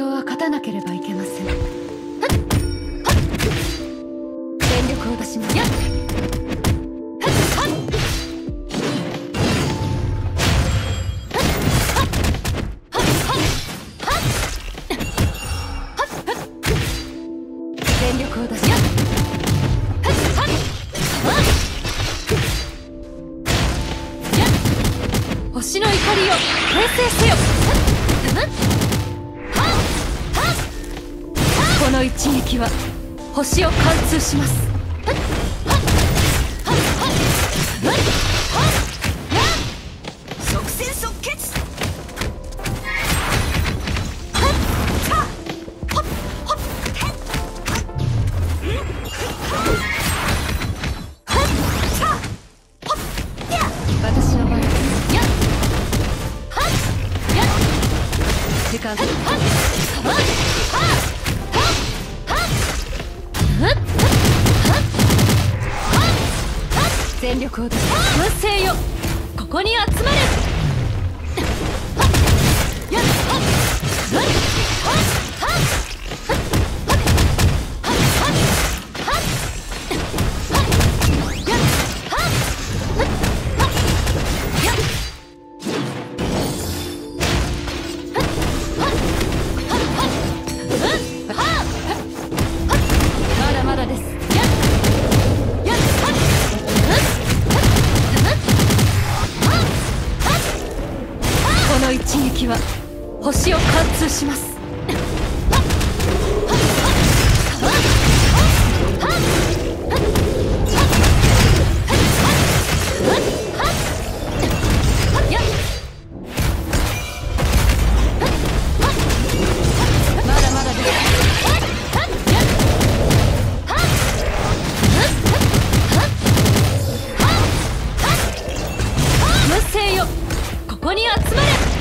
闘は勝たなければいけません。全力を出します。やっ全力を出し星の怒りを転生せよ。この一撃は星を貫通します。即戦即決。私は力を出し無声よ。ここに集まれの一撃は星を貫通します。やっまだまだです無声よここに集まれ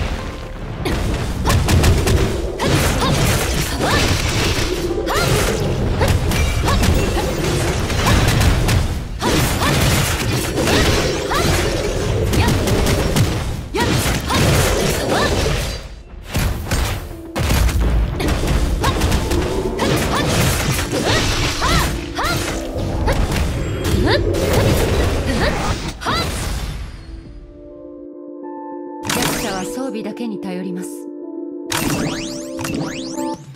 者は装備だけに頼ります。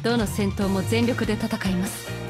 どの戦闘も全力で戦います。